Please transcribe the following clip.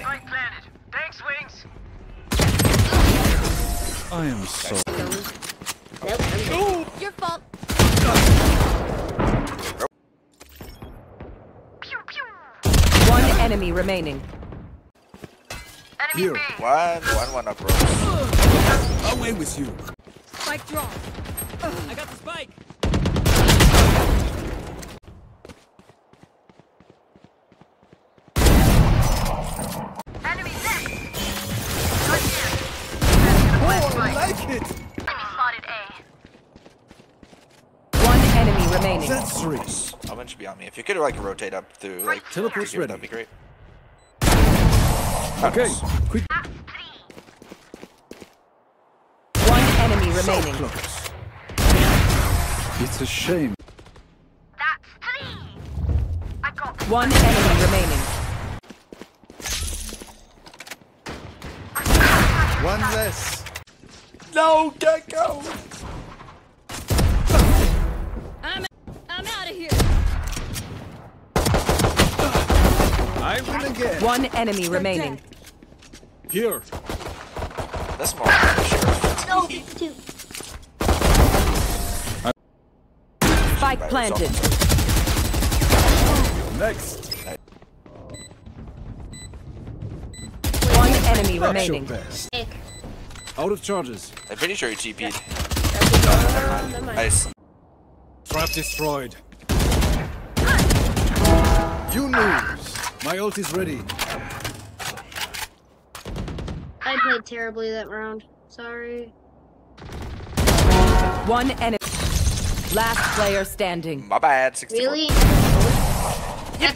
Spike planted. Thanks, Wings. I am so. Nope, Your fault. Pew pew. One enemy remaining. Enemy Here. B. One, one, one up, bro. Away with you. Spike drop. I got the spike. Remaining. That's three. Omen should be on me. If you could like rotate up through like Teleport's here, ready. that'd be great. Okay, quick. One enemy remaining. Close. It's a shame. That's three. I got One enemy remaining. One less. No, Gekko! One enemy remaining. Here. That's more sheriff. No, two. Spike planted. Next. One enemy Not remaining. best. Nick. Out of charges. I'm pretty sure he TP'd. Never mind. Nice. Trap destroyed. You lose. My ult is ready. I played terribly that round. Sorry. One enemy. Last player standing. My bad. 64. Really?